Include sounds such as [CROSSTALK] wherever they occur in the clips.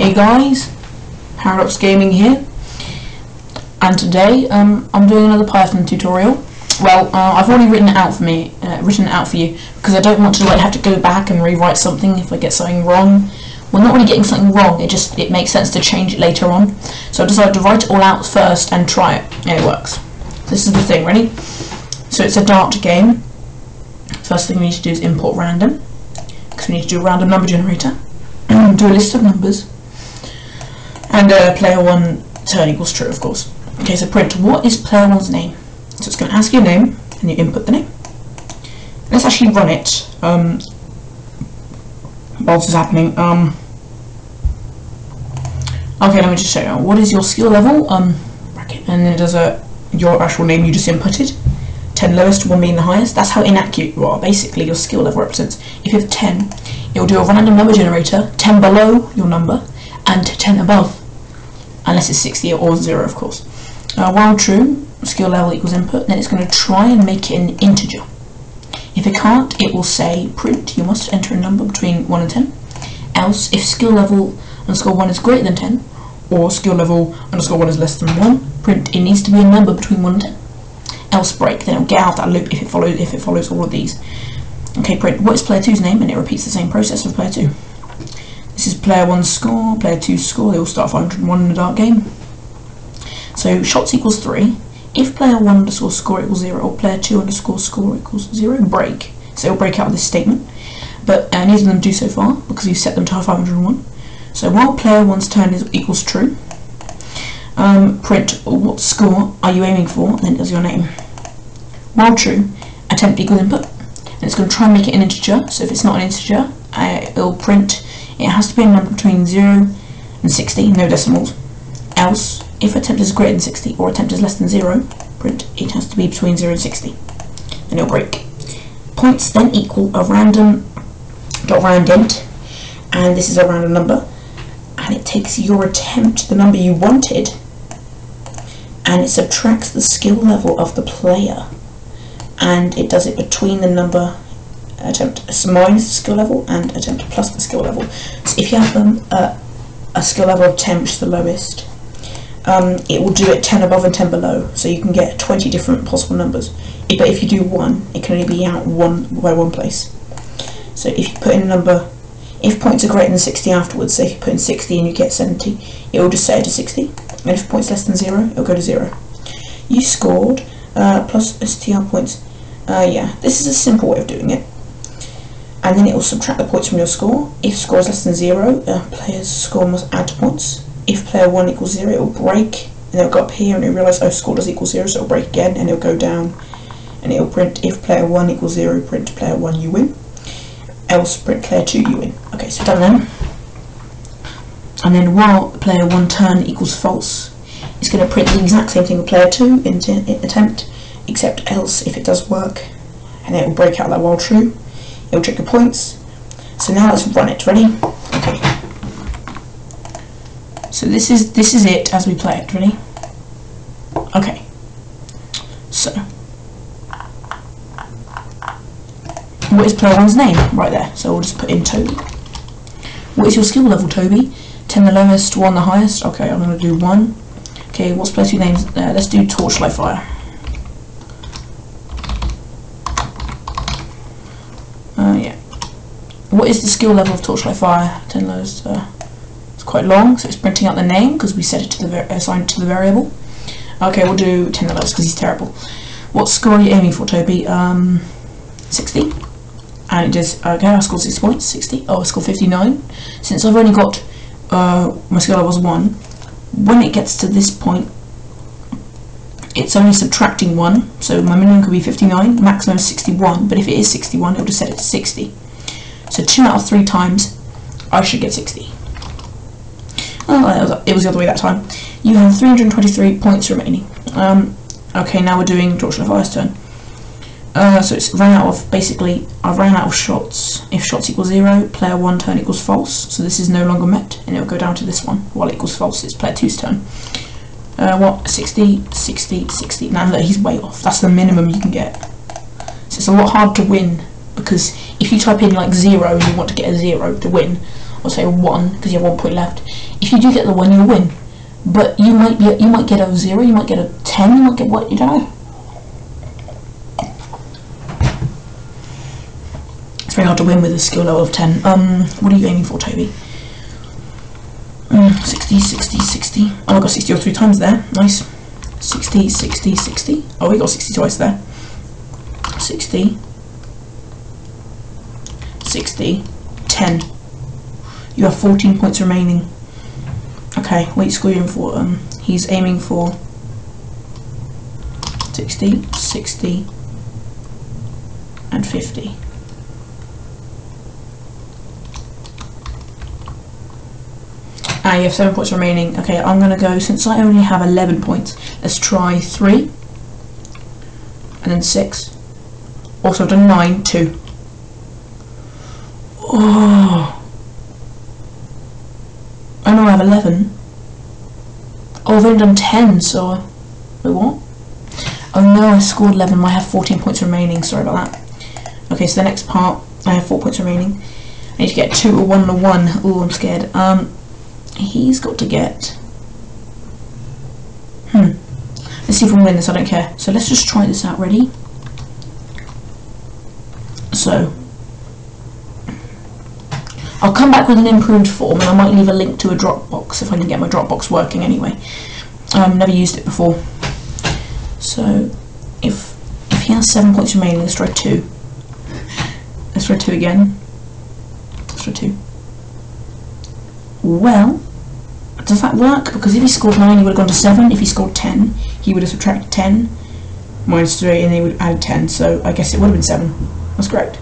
Hey guys, Paradox Gaming here, and today um, I'm doing another Python tutorial. Well, uh, I've already written it out for me, uh, written it out for you, because I don't want to like have to go back and rewrite something if I get something wrong. Well, not really getting something wrong. It just it makes sense to change it later on. So I decided to write it all out first and try it. Yeah, it works. This is the thing. Ready? So it's a Dart game. First thing we need to do is import random, because we need to do a random number generator. [CLEARS THROAT] do a list of numbers and uh, player one turn equals true, of course. Okay, so print what is player one's name? So it's going to ask your name, and you input the name. Let's actually run it. Um, happening. Um, okay, let me just show you. What is your skill level? Um, bracket, and then it does a your actual name you just inputted. 10 lowest, 1 being the highest. That's how inaccurate you are. Basically, your skill level represents. If you have 10, it will do a random number generator, 10 below your number, and 10 above unless it's 60 or 0 of course. Uh, while true, skill level equals input, then it's going to try and make it an integer. If it can't, it will say print, you must enter a number between 1 and 10. Else, if skill level underscore 1 is greater than 10, or skill level underscore 1 is less than 1, print, it needs to be a number between 1 and 10. Else break, then it'll get out of that loop if it follows if it follows all of these. Okay, print, what is player 2's name? And it repeats the same process of player 2. This is player 1 score, player 2 score, they all start 501 in a dart game. So shots equals 3. If player 1 underscore score equals 0 or player 2 underscore score equals 0, break. So it'll break out of this statement. But uh, neither of them do so far because you set them to 501. So while player 1's turn is equals true, um, print what score are you aiming for, and then does your name. While true, attempt equals input. And it's going to try and make it an integer, so if it's not an integer, it'll print it has to be a number between 0 and 60, no decimals. Else, if attempt is greater than 60 or attempt is less than 0, print it has to be between 0 and 60. Then it'll break. Points then equal a random dot randint, and this is a random number, and it takes your attempt, the number you wanted, and it subtracts the skill level of the player, and it does it between the number attempt minus the skill level and attempt plus the skill level. So if you have them at a skill level of 10, which is the lowest, um, it will do it 10 above and 10 below, so you can get 20 different possible numbers. But if you do 1, it can only be out one by one place. So if you put in a number, if points are greater than 60 afterwards, say if you put in 60 and you get 70, it will just set it to 60. And if points less than 0, it'll go to 0. You scored uh, plus STR points. Uh, yeah, this is a simple way of doing it and then it will subtract the points from your score. If score is less than zero, the player's score must add points. If player one equals zero, it will break, and it'll go up here, and it'll realise, oh, score does equal zero, so it'll break again, and it'll go down, and it'll print if player one equals zero, print player one, you win. Else print player two, you win. Okay, so done then. And then while player one turn equals false, it's going to print the exact same thing with player two in, attempt, except else if it does work, and it will break out that while true it'll points. So now let's run it. Ready? Okay. So this is this is it as we play it. Ready? Okay. So what is player one's name? Right there. So we'll just put in Toby. What is your skill level, Toby? 10 the lowest, 1 the highest. Okay, I'm going to do 1. Okay, what's player two names? Uh, let's do Torchlight Fire. What is the skill level of Torchlight Fire? 10 lows. Uh, it's quite long, so it's printing out the name because we set it to the assigned to the variable. Okay, we'll do 10 lows because he's terrible. What score are you aiming for, Toby? Um, 60. And it does, okay, I scored 6 points, 60. Oh, I scored 59. Since I've only got, uh, my skill level was 1, when it gets to this point, it's only subtracting 1, so my minimum could be 59, maximum is 61, but if it is 61, it'll just set it to 60. So 2 out of 3 times, I should get 60. Oh, it was the other way that time. You have 323 points remaining. Um, okay, now we're doing Torchlight Fire's turn. Uh, so it's ran out of, basically, I've ran out of shots. If shots equal 0, player 1 turn equals false. So this is no longer met, and it'll go down to this one. While it equals false, it's player two's turn. Uh, what? 60, 60, 60. Now look, he's way off. That's the minimum you can get. So it's a lot hard to win because if you type in like zero and you want to get a zero to win, or say one because you have one point left, if you do get the one, you'll win. But you might be, you might get a zero, you might get a ten, you might get what you don't know. It's very hard to win with a skill level of ten. Um, what are you aiming for, Toby? Mm, 60, 60, 60. Oh, I got 60 or three times there. Nice. 60, 60, 60. Oh, we got 60 twice there. 60, 60, 10. You have 14 points remaining. Okay, wait, in for, um, he's aiming for 60, 60, and 50. Ah, you have 7 points remaining. Okay, I'm going to go, since I only have 11 points, let's try 3, and then 6. Also, I've done 9, 2. Oh. I know I have 11. Oh, I've only done 10, so... Wait, what? Oh no, I scored 11. I have 14 points remaining. Sorry about that. Okay, so the next part, I have 4 points remaining. I need to get 2 or 1 or 1. Oh, I'm scared. Um, He's got to get... Hmm. Let's see if we can win this. I don't care. So let's just try this out. Ready? So... I'll come back with an improved form and I might leave a link to a Dropbox if I can get my Dropbox working anyway. I've never used it before. So if if he has seven points remaining, let's try two. Let's try two again. Let's try two. Well, does that work? Because if he scored nine, he would have gone to seven. If he scored ten, he would have subtracted ten minus three, and he would add ten. So I guess it would have been seven. That's correct.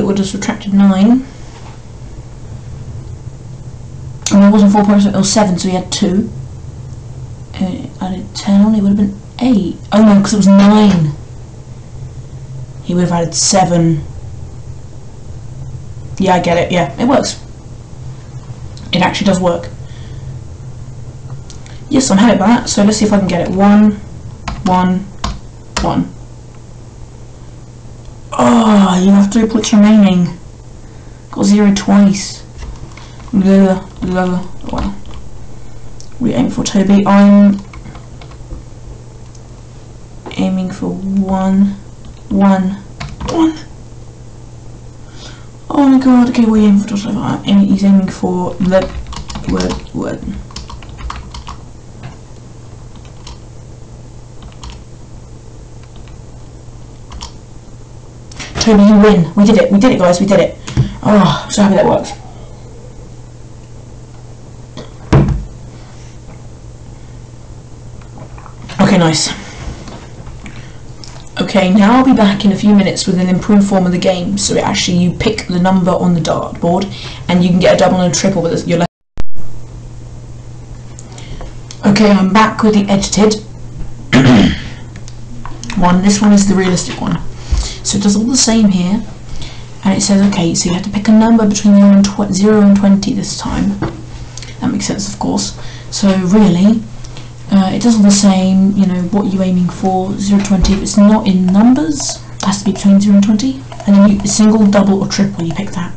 It would have subtracted 9. And it wasn't 4 points, it was 7, so he had 2. Uh, added 10 on, it would have been 8. Oh no, because it was 9. He would have added 7. Yeah, I get it, yeah, it works. It actually does work. Yes, I'm happy about that, so let's see if I can get it. 1, 1, 1. Oh, you have three points remaining. Got zero twice. Blah, blah, well. We aim for Toby. I'm aiming for one, one, one. Oh my god, okay, we're aiming for Toby. He's aiming for the word, word. Toby, you win. We did it. We did it, guys. We did it. Oh, I'm so happy that worked. Okay, nice. Okay, now I'll be back in a few minutes with an improved form of the game. So actually, you pick the number on the dartboard, and you can get a double and a triple with your left. Okay, I'm back with the edited [COUGHS] one. This one is the realistic one. So it does all the same here. And it says, okay, so you have to pick a number between 0 and, 0 and 20 this time. That makes sense, of course. So really, uh, it does all the same, you know, what you're aiming for, 0 to 20. If it's not in numbers, it has to be between 0 and 20. And then you, single, double or triple, you pick that.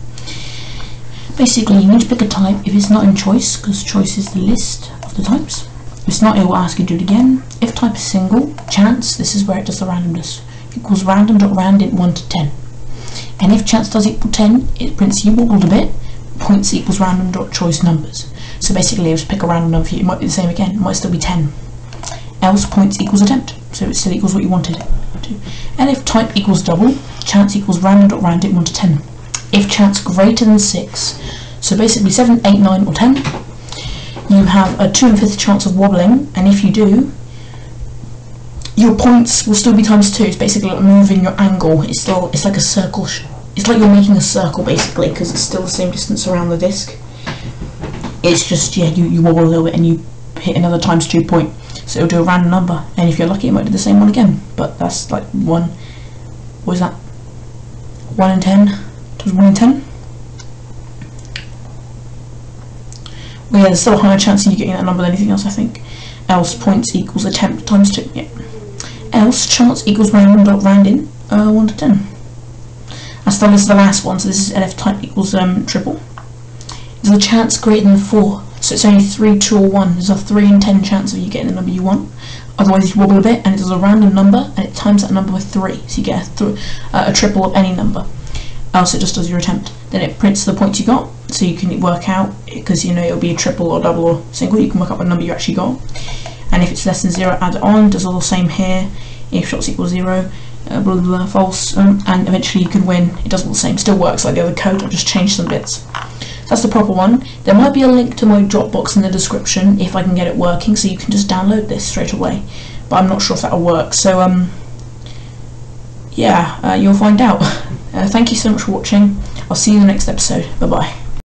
Basically, you need to pick a type if it's not in choice, because choice is the list of the types. If it's not, it will ask you to do it again. If type is single, chance, this is where it does the randomness equals random random.randint 1 to 10. And if chance does equal 10, it prints you wobbled a bit, points equals random.choice numbers. So basically, just pick a random number for you. It might be the same again, it might still be 10. Else points equals attempt, so it still equals what you wanted. And if type equals double, chance equals random random.randint 1 to 10. If chance greater than 6, so basically 7, 8, 9 or 10, you have a 2 and 5th chance of wobbling, and if you do, your points will still be times two. It's basically like moving your angle. It's still it's like a circle. it's like you're making a circle basically because it's still the same distance around the disc. It's just yeah, you you wobble a little bit and you hit another times two point. So it'll do a random number, and if you're lucky, it might do the same one again. But that's like one. What is that? One in ten times one in ten. But yeah, there's still a higher chance of you getting that number than anything else, I think. Else points equals attempt times 2. Yeah. Else chance equals random dot randint uh, 1 to 10. As still is the last one, so this is elif type equals um, triple. There's a chance greater than 4, so it's only 3, 2 or 1. There's a 3 in 10 chance of you getting the number you want. Otherwise you wobble a bit and it does a random number and it times that number with 3, so you get a, th uh, a triple of any number. Else it just does your attempt. Then it prints the points you got, so you can work out, because you know it'll be a triple or double or single, you can work out what number you actually got. And if it's less than 0, add it on, does all the same here. If shots equal 0, uh, blah, blah, blah, false, um, and eventually you can win. It does all the same, still works like the other code, I've just changed some bits. That's the proper one. There might be a link to my Dropbox in the description if I can get it working, so you can just download this straight away. But I'm not sure if that'll work, so um, yeah, uh, you'll find out. [LAUGHS] Uh, thank you so much for watching. I'll see you in the next episode. Bye bye.